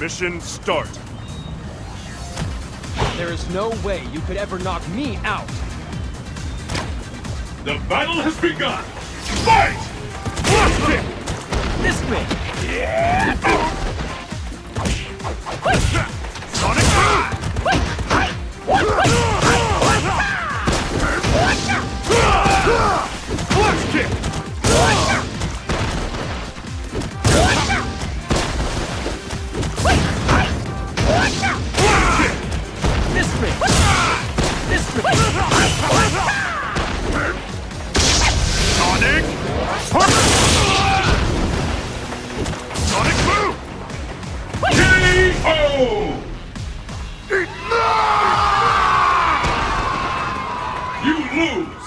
Mission start. There is no way you could ever knock me out. The battle has begun! Fight! KO! You lose!